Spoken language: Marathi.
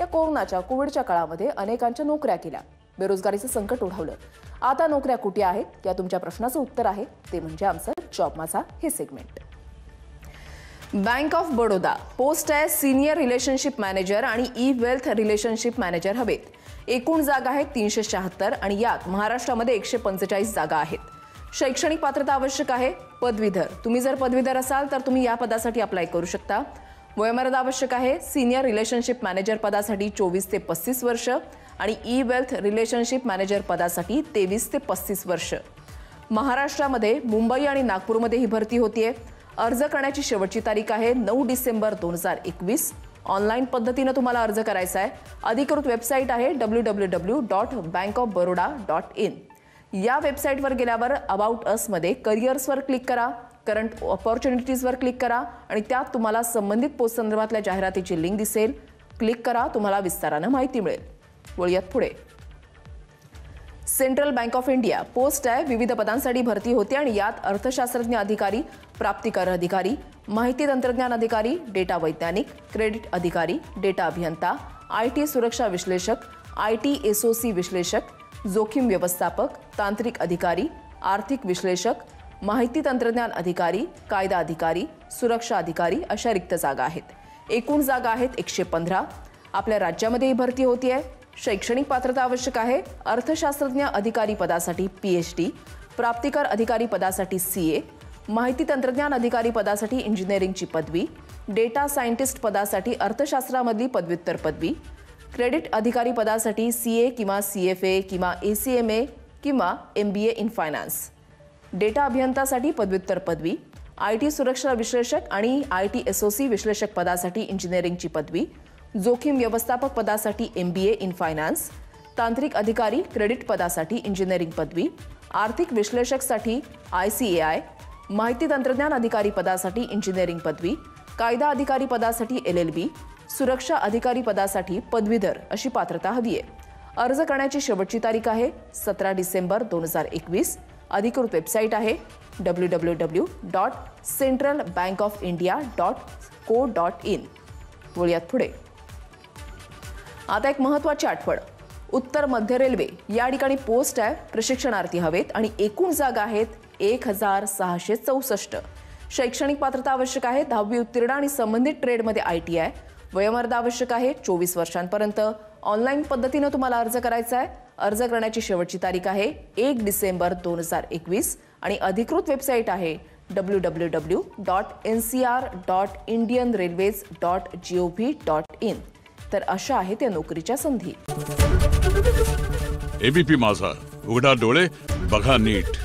या कोरोनाच्या कोविडच्या काळामध्ये अनेकांच्या नोकऱ्या केल्या. बेरोजगारीचं संकट ओढवलं. आता नोकऱ्या कुठे आहेत? या तुमच्या प्रश्नाचं उत्तर आहे. ते म्हणजे आमचं जॉब माझा हे segment bank of Baroda post आहे सिनियर रिलेशनशिप मॅनेजर आणि ई वेल्थ रिलेशनशिप मॅनेजर हवेत. एकूण जागा आहेत तीनशे शहात्तर आणि यात महाराष्ट्रामध्ये एकशे पंचेचाळीस जागा आहेत. शैक्षणिक पात्रता आवश्यक आहे. पदवीधर. तुम्ही जर पदवीधर असाल तर तुम्ही या पदासाठी अप्लाय करू शकता. वयोमर्यादा आवश्यक आहे. सिनियर रिलेशनशिप मॅनेजर पदासाठी चोवीस ते पस्तीस वर्ष आणि ई वेल्थ रिलेशनशिप मॅनेजर पदासाठी तेवीस ते पस्तीस वर्ष. महाराष्ट्रामध्ये मुंबई आणि नागपूरमध्ये ही भरती होतीये. अर्ज करण्याची शेवटची तारीख आहे नऊ डिसेंबर दोन हजार एकवीस. ऑनलाईन पद्धतीनं तुम्हाला अर्ज करायचा आहे. अधिकृत वेबसाईट आहे W W W dot bank of Baroda dot in या वेबसाईटवर गेल्यावर अबाउट असमध्ये करिअर्सवर क्लिक करा करंट ऑपॉर्च्युनिटीजवर क्लिक करा आणि त्यात तुम्हाला संबंधित पोस्ट संदर्भातल्या जाहिरातीची लिंक दिसेल. क्लिक करा तुम्हाला विस्तारानं माहिती मिळेल. वळूयात पुढे. Central bank of India post आहे विविध पदांसाठी भरती होते आणि यात अर्थशास्त्रज्ञ अधिकारी प्राप्तिकर अधिकारी माहिती तंत्रज्ञान अधिकारी डेटा वैज्ञानिक क्रेडिट अधिकारी डेटा अभियंता आय टी सुरक्षा विश्लेषक आय टी एसओसी विश्लेषक जोखीम व्यवस्थापक तांत्रिक अधिकारी आर्थिक विश्लेषक माहिती तंत्रज्ञान अधिकारी कायदा अधिकारी सुरक्षा अधिकारी अशा रिक्त जागा आहेत. एकूण जागा आहेत एकशे पंधरा. आपल्या राज्यामध्ये ही भरती होती आहे शैक्षणिक पात्रता आवश्यक आहे. अर्थशास्त्रज्ञ अधिकारी पदासाठी पी एच डी प्राप्तिकर अधिकारी पदासाठी सी ए माहिती तंत्रज्ञान अधिकारी पदासाठी इंजिनिअरिंगची पदवी डेटा सायंटिस्ट पदासाठी अर्थशास्त्रामधली पदव्युत्तर पदवी क्रेडिट अधिकारी पदासाठी सी ए किंवा सी एफ ए किंवा ए सी एम ए किंवा M B A in finance. Data अभियंतासाठी पदव्युत्तर पदवी आय टी सुरक्षा विश्लेषक आणि आय टी एसओसी विश्लेषक पदासाठी इंजिनिअरिंगची पदवी जोखीम व्यवस्थापक पदासाठी M B A in finance तांत्रिक अधिकारी क्रेडिट पदासाठी इंजिनिअरिंग पदवी आर्थिक विश्लेषकसाठी आय सी ए आय माहिती तंत्रज्ञान अधिकारी पदासाठी इंजिनिअरिंग पदवी कायदा अधिकारी पदासाठी एल एल बी सुरक्षा अधिकारी पदासाठी पदवीधर अशी पात्रता हवी आहे. अर्ज करण्याची शेवटची तारीख आहे सतरा डिसेंबर दोन हजार एकवीस. अधिकृत वेबसाईट आहे W W W dot central bank of India dot co dot in वळूयात पुढे. आता एक महत्त्वाची आठवण उत्तर मध्य रेल्वे या ठिकाणी पोस्ट आहे प्रशिक्षणार्थी हवेत आणि एकूण जागा आहेत एक हजार सहाशे चौसष्ट. शैक्षणिक पात्रता आवश्यक आहे दहावी उत्तीर्ण आणि संबंधित ट्रेडमध्ये आय टी आय वयोमर्यादा आवश्यक आहे. चोवीस वर्षांपर्यंत ऑनलाईन पद्धतीनं तुम्हाला अर्ज करायचा आहे. अर्ज करण्याची शेवटची तारीख आहे एक डिसेंबर दोन हजार एकवीस आणि अधिकृत वेबसाईट आहे W W W dot N C R dot Indian railways dot G O V dot in तर अशा आहेत या नोकरीच्या संधी. एबीपी माझा. उघडा डोळे बघा नीट.